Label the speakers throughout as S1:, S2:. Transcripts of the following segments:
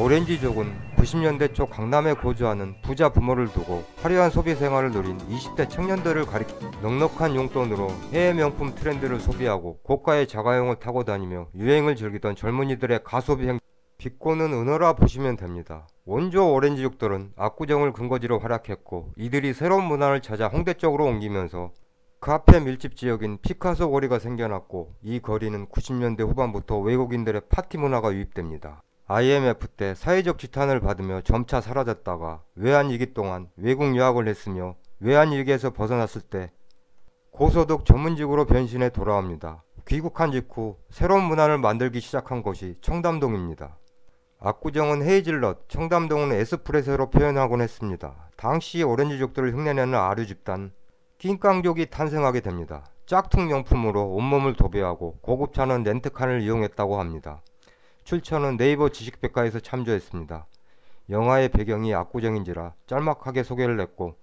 S1: 오렌지족은 90년대 초 강남에 거주하는 부자 부모를 두고 화려한 소비 생활을 누린 20대 청년들을 가리켜 넉넉한 용돈으로 해외 명품 트렌드를 소비하고 고가의 자가용을 타고 다니며 유행을 즐기던 젊은이들의 가소비 행 비꼬는 은어라 보시면 됩니다. 원조 오렌지족들은 압구정을 근거지로 활약했고 이들이 새로운 문화를 찾아 홍대 쪽으로 옮기면서 카페 밀집 지역인 피카소 거리가 생겨났고 이 거리는 90년대 후반부터 외국인들의 파티 문화가 유입됩니다. IMF 때 사회적 지탄을 받으며 점차 사라졌다가 외환위기 동안 외국 유학을 했으며 외환위기에서 벗어났을 때 고소득 전문직으로 변신해 돌아옵니다. 귀국한 직후 새로운 문화를 만들기 시작한 곳이 청담동입니다. 압구정은 헤이즐넛, 청담동은 에스프레소로 표현하곤 했습니다. 당시 오렌지족들을 흉내내는 아류 집단 낑깡족이 탄생하게 됩니다. 짝퉁 명품으로 온몸을 도배하고 고급차는 렌트카를 이용했다고 합니다. 출처는 네이버 지식백과에서 참조했습니다. 영화의 배경이 압구정인지라 짤막하게 소개를 했고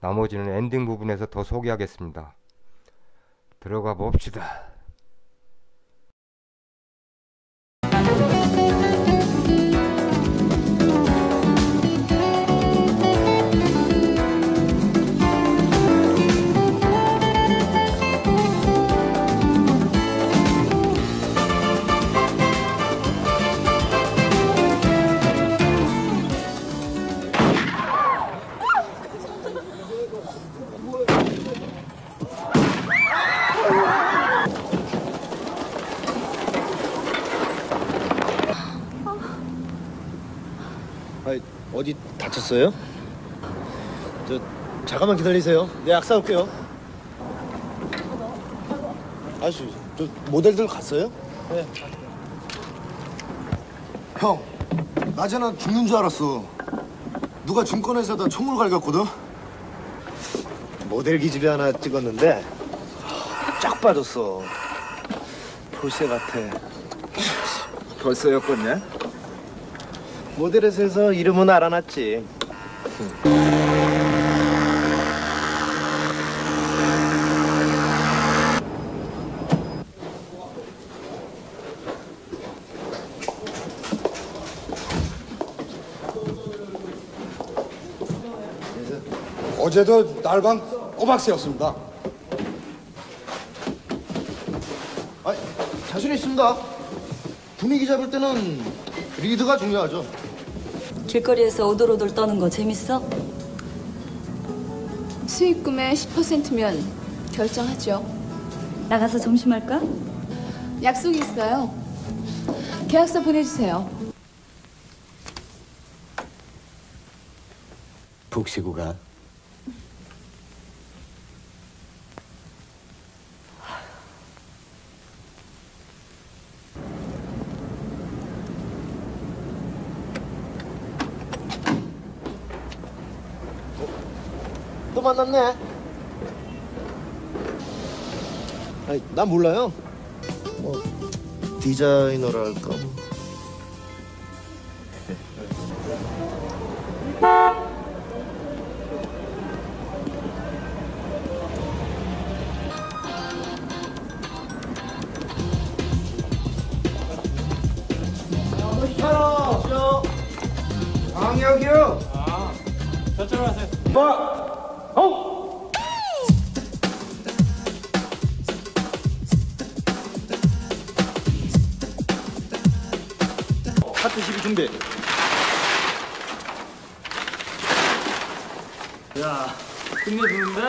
S1: 나머지는 엔딩 부분에서 더 소개하겠습니다. 들어가 봅시다.
S2: 어디 다쳤어요? 저 잠깐만 기다리세요. 내약 사올게요. 아저씨, 저 모델들 갔어요? 네.
S3: 형, 낮에는 죽는 줄 알았어. 누가 증권회사에다 총을 갈겼거든?
S2: 모델 기집애 하나 찍었는데 쫙 빠졌어. 볼세 같아.
S4: 벌써 엮었냐?
S2: 모델에서 이름은 알아놨지.
S3: 어제도 날방 꼬박새였습니다.
S2: 아, 자신 있습니다. 분위기 잡을 때는 리드가 중요하죠.
S5: 길거리에서 오돌오돌 떠는 거 재밌어?
S6: 수익금의 10%면 결정하죠.
S5: 나가서 점심할까?
S6: 약속이 있어요. 계약서 보내주세요.
S2: 푹 쉬고 가. 만났네. 아니, 난 몰라요. 뭐 디자이너랄까. 뭐.
S4: 강혁이요.
S2: 카트 12 준비.
S7: 야, 끝내주는데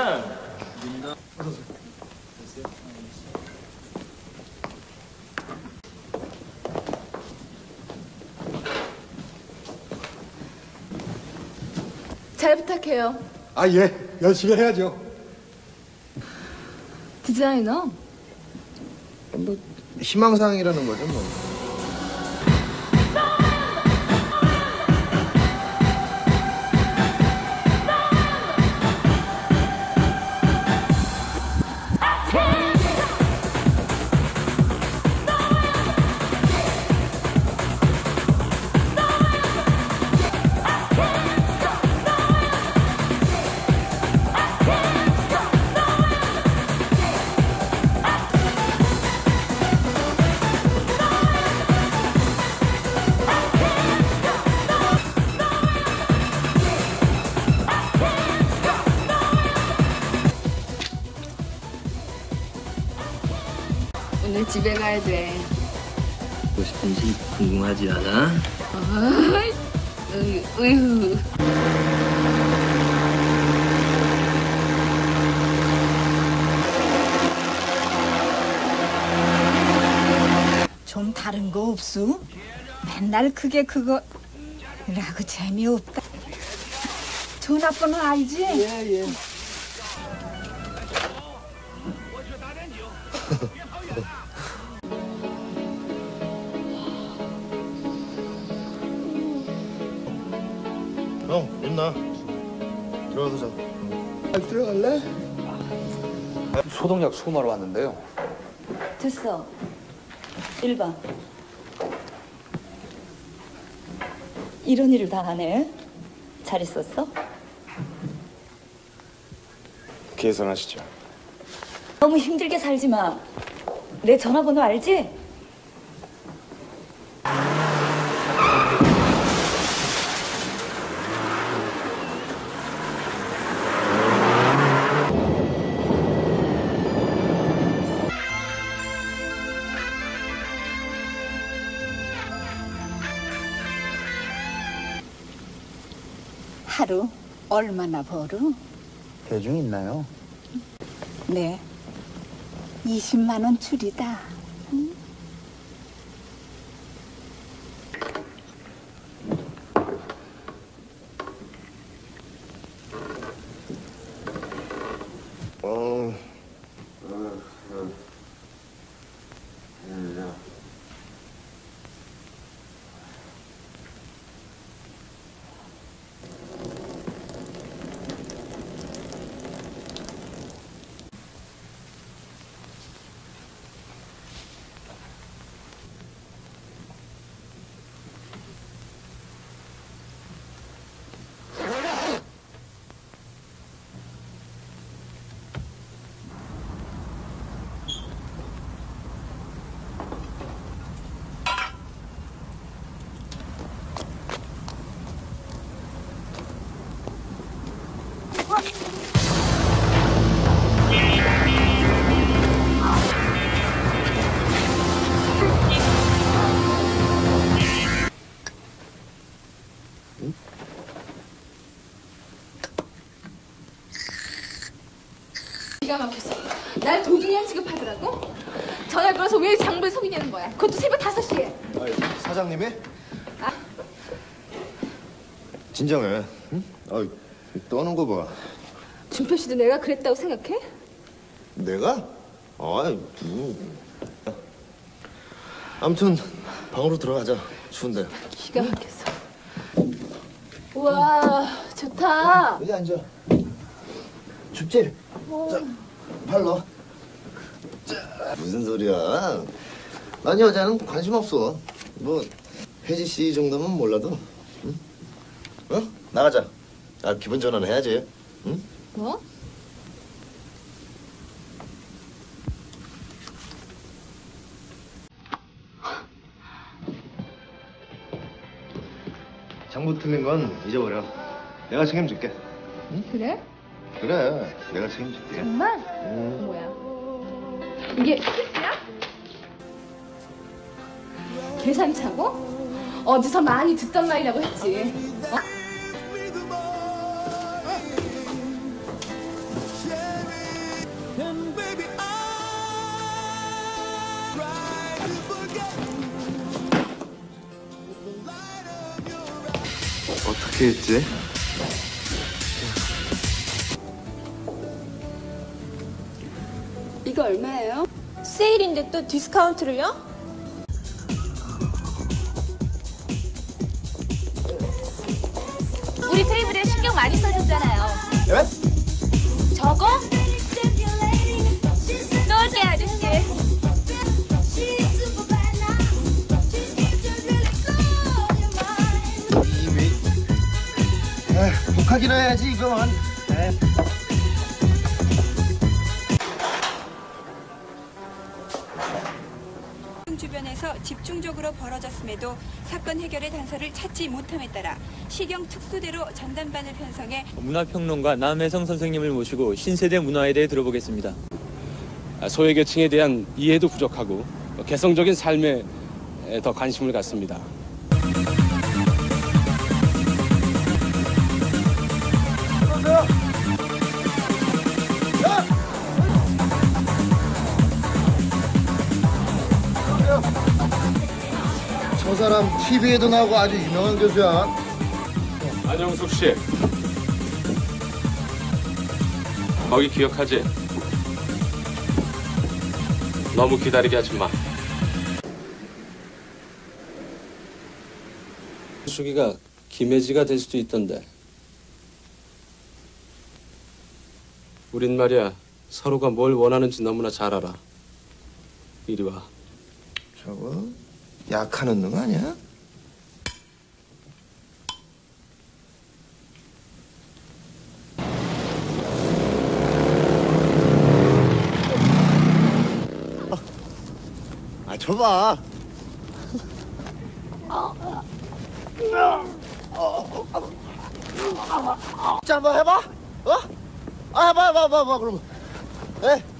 S6: 잘 부탁해요.
S3: 아, 예. 열심히 해야죠.
S6: 디자이너?
S2: 뭐 희망사항이라는 거죠, 뭐.
S6: 오늘 집에 가야 돼.
S8: 보고 싶은지 궁금하지 않아?
S6: 어이, 으유, 으유.
S9: 좀 다른 거 없수? 맨날 그게 그거 라고 재미없다. 전화번호 알지?
S2: 형, 있나? 들어가서 자.
S10: 소독약 수금하러 왔는데요.
S5: 됐어. 1번. 이런 일을 다 하네. 잘 있었어?
S2: 계산하시죠.
S5: 너무 힘들게 살지 마. 내 전화번호 알지?
S9: 하루 얼마나 벌어?
S10: 대중 있나요?
S9: 네. 20만 원 줄이다.
S2: 어,
S6: 기가
S2: 진정해. 응? 아이, 떠는 거 봐.
S6: 준표 씨도 내가 그랬다고 생각해?
S2: 내가? 아이, 뭐. 아무튼 방으로 들어가자. 추운데.
S6: 기가 막혔어. 우와, 좋다.
S2: 여기 앉아. 춥지? 자, 팔 넣어. 자, 무슨 소리야? 난 여자는 관심 없어. 뭐 혜지 씨 정도면 몰라도. 응? 어? 나가자. 아, 기분 전환 해야지. 응?
S6: 뭐?
S2: 장부 틀린 건 잊어버려. 내가 책임질게.
S6: 그래?
S2: 그래, 내가 책임질게.
S6: 정말?
S2: 응.
S6: 뭐야? 이게 끝이야? 계산차고? 어디서 많이 듣던 말이라고 했지. 어?
S2: 어떻게 했지?
S6: 이거 얼마예요?
S11: 세일인데 또 디스카운트를요? 우리 테이블에 신경 많이 써줬잖아요.
S2: 예? 해야지 이건. 에.
S12: 주변에서 집중적으로 벌어졌음에도 사건 해결의 단서를 찾지 못함에 따라 시경 특수대로 전담반을 편성해
S8: 문화평론가 남혜성 선생님을 모시고 신세대 문화에 대해 들어보겠습니다.
S13: 소외계층에 대한 이해도 부족하고 개성적인 삶에 더 관심을 갖습니다.
S2: 저 사람 TV에도 나오고 아주 유명한 교수야.
S13: 안영숙 씨. 거기 기억하지? 너무 기다리게 하지 마. 수기가 김혜지가 될 수도 있던데. 우린 말이야 서로가 뭘 원하는지 너무나 잘 알아. 이리 와.
S2: 저거 약하는 놈 아니야? 아, 줘봐. 자, 한번 해봐. 어? 아, 해봐, 해봐, 해봐, 해봐, 그러면. 에?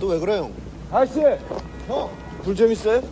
S2: 또왜 그래요?
S14: 아저씨,
S2: 형, 불좀 있어요?